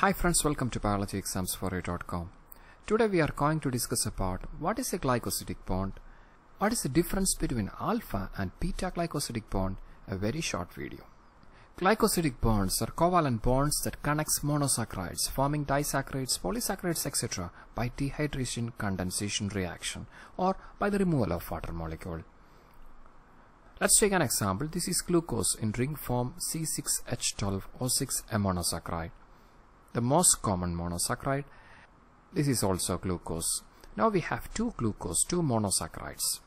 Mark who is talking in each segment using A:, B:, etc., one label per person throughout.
A: Hi friends, welcome to biologyexams4u.com. Today we are going to discuss about what is a glycosidic bond, what is the difference between alpha and beta glycosidic bond, a very short video. Glycosidic bonds are covalent bonds that connects monosaccharides forming disaccharides, polysaccharides etc. by dehydration condensation reaction or by the removal of water molecule. Let's take an example. This is glucose in ring form C6H12O6 a monosaccharide. The most common monosaccharide. This is also glucose. Now we have two glucose, two monosaccharides.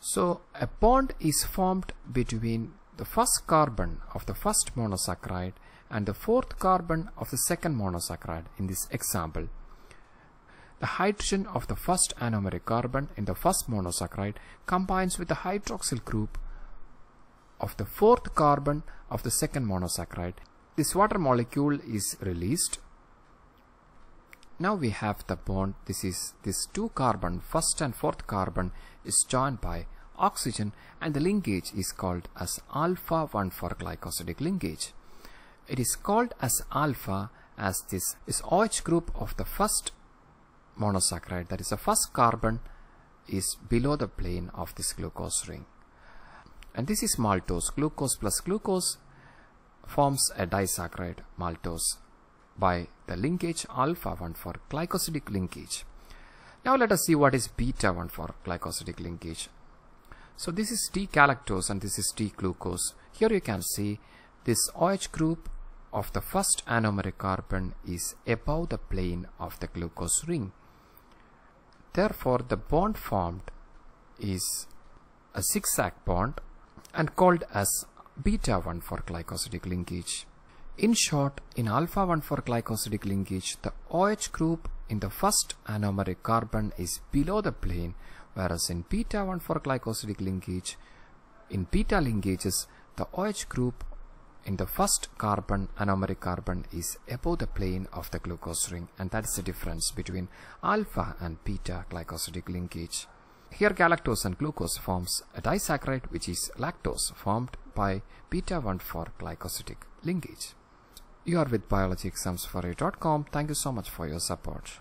A: So a bond is formed between the first carbon of the first monosaccharide and the fourth carbon of the second monosaccharide in this example. The hydrogen of the first anomeric carbon in the first monosaccharide combines with the hydroxyl group of the fourth carbon of the second monosaccharide. This water molecule is released. Now we have the bond. This is this two carbon, first and fourth carbon is joined by oxygen and the linkage is called as alpha 1 4 glycosidic linkage. It is called as alpha as this is OH group of the first monosaccharide that is the first carbon is below the plane of this glucose ring and this is maltose glucose plus glucose forms a disaccharide maltose by the linkage alpha 1 4 glycosidic linkage. Now let us see what is beta 1 4 glycosidic linkage. So this is D-galactose and this is D-glucose here you can see this OH group of the first anomeric carbon is above the plane of the glucose ring. Therefore, the bond formed is a zigzag bond and called as beta 1 4 glycosidic linkage. In short, in alpha 1 4 glycosidic linkage, the OH group in the first anomeric carbon is below the plane, whereas in beta 1 4 glycosidic linkage, in beta linkages, the OH group in the first carbon anomeric carbon is above the plane of the glucose ring and that's the difference between alpha and beta glycosidic linkage. Here galactose and glucose forms a disaccharide which is lactose formed by beta 1 4 glycosidic linkage. You are with biologyexams4u.com. Thank you so much for your support.